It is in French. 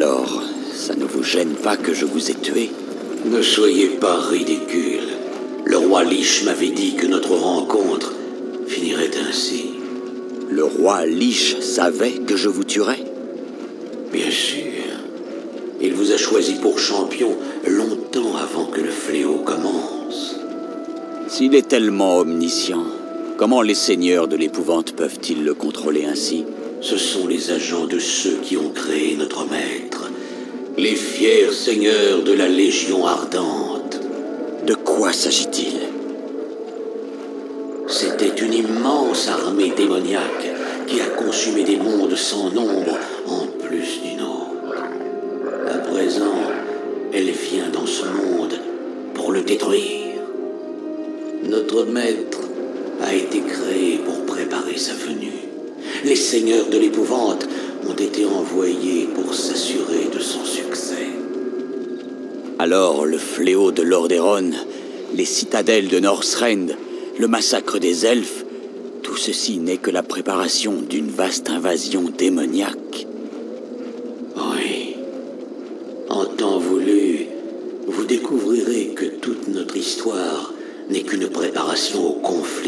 Alors, ça ne vous gêne pas que je vous ai tué? Ne soyez pas ridicule. Le roi Lich m'avait dit que notre rencontre finirait ainsi. Le roi Lich savait que je vous tuerais? Bien sûr. Il vous a choisi pour champion longtemps avant que le fléau commence. S'il est tellement omniscient, comment les seigneurs de l'épouvante peuvent-ils le contrôler ainsi? Ce sont les agents de ceux qui ont créé notre maître. Les fiers seigneurs de la Légion ardente. De quoi s'agit-il? C'était une immense armée démoniaque qui a consumé des mondes sans nombre en plus d'une autre. À présent, elle vient dans ce monde pour le détruire. Notre maître a été créé pour préparer sa venue. Les seigneurs de l'épouvante ont été envoyés pour s'assurer de son succès. Alors le fléau de Lordaeron, les citadelles de Northrend, le massacre des elfes, tout ceci n'est que la préparation d'une vaste invasion démoniaque. Oui. En temps voulu, vous découvrirez que toute notre histoire n'est qu'une préparation au conflit